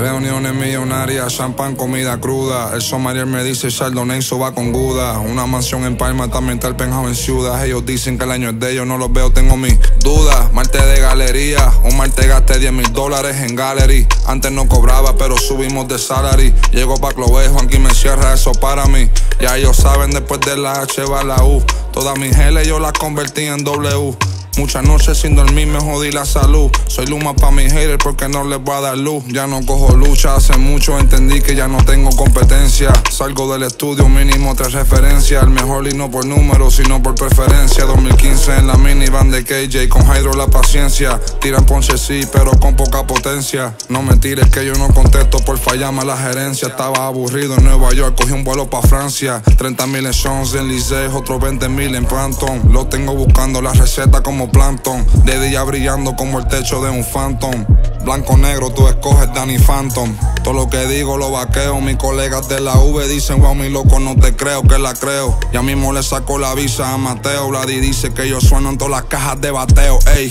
Reuniones millonarias, champán, comida cruda. El somarier me dice Chardonnay, va con Guda. Una mansión en Palma, también el penjado en Ciudad. Ellos dicen que el año es de ellos, no los veo, tengo mis dudas. Marte de galería, un martes gasté 10 mil dólares en gallery. Antes no cobraba, pero subimos de salary. Llego pa' Clovejo, aquí me cierra eso para mí. Ya ellos saben, después de la H va la U. Todas mis L yo las convertí en W. Muchas noches sin dormir me jodí la salud. Soy luma pa' mis haters porque no les voy a dar luz. Ya no cojo lucha, hace mucho entendí que ya no tengo competencia. Salgo del estudio, mínimo tres referencias. El mejor y no por número, sino por preferencia. 2015 en la minivan de KJ con Hydro la paciencia. Tiran Ponce sí, pero con poca potencia. No me tires que yo no contesto por fallarme a la gerencia. Estaba aburrido en Nueva York, cogí un vuelo pa' Francia. 30 mil en Sons en Licey, otros 20 mil en Phantom. Lo tengo buscando la receta como plankton. De día brillando como el techo de un phantom. Blanco negro, tú escoges Danny Phantom. Todo lo que digo lo vaqueo. Mis colegas de la V dicen, wow, mi loco, no te creo que la creo. Ya mismo le saco la visa a Mateo. Vladi dice que yo sueno en todas las cajas de bateo. Ey.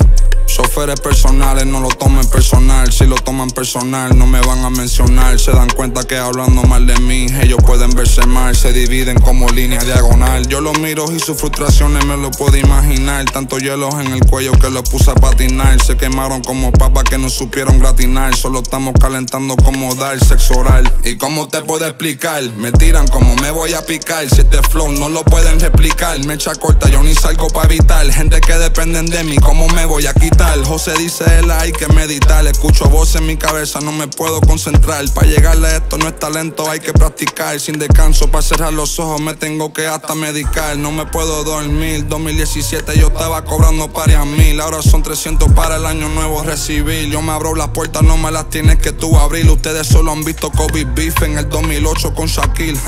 Choferes personales, no lo tomen personal. Si lo toman personal, no me van a mencionar. Se dan cuenta que hablando mal de mí, ellos pueden verse mal. Se dividen como línea diagonal. Yo los miro y sus frustraciones me lo puedo imaginar. Tanto hielos en el cuello que los puse a patinar. Se quemaron como papas que no supieron gratinar. Solo estamos calentando como dar sexo oral. ¿Y cómo te puedo explicar? Me tiran como me voy a picar. Si este flow no lo pueden replicar. Me echa corta, yo ni salgo para evitar. Gente que dependen de mí, ¿cómo me voy a quitar? José dice él hay que meditar. Escucho voz en mi cabeza, no me puedo concentrar. Para llegarle a esto no es talento, hay que practicar. Sin descanso, para cerrar los ojos me tengo que hasta medicar. No me puedo dormir. 2017 yo estaba cobrando varias mil. Ahora son 300 para el año nuevo recibir. Yo me abro las puertas, no me las tienes que tú abrir. Ustedes solo han visto COVID Beef en el 2008 con Shaquille.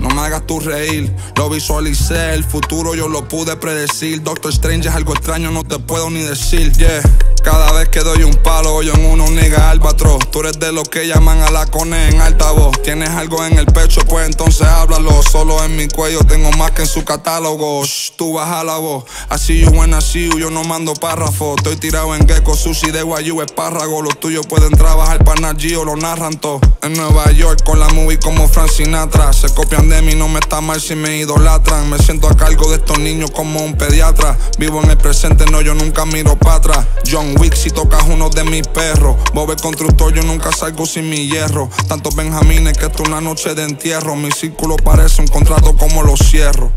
No me hagas tú reír, lo visualicé, el futuro yo lo pude predecir. Doctor Strange es algo extraño, no te puedo ni decir, yeah. Cada vez que doy un palo, yo en uno niga albatros. Tú eres de los que llaman a la cone en altavoz. Tienes algo en el pecho, pues entonces háblalo. Solo en mi cuello tengo más que en su catálogo. Shh, tú baja la voz. Así you when I yo no mando párrafo. Estoy tirado en gecko, sushi de guayu, espárrago. Los tuyos pueden trabajar para Nagio, lo narran todo. En Nueva York con la movie como Frank Sinatra. Se copian de mí, no me está mal si me idolatran. Me siento a cargo de estos niños como un pediatra. Vivo en el presente, no, yo nunca miro para atrás. Wick si tocas uno de mis perros. Bob el constructor, yo nunca salgo sin mi hierro. Tantos benjamines que esto es una noche de entierro. Mi círculo parece un contrato como lo cierro.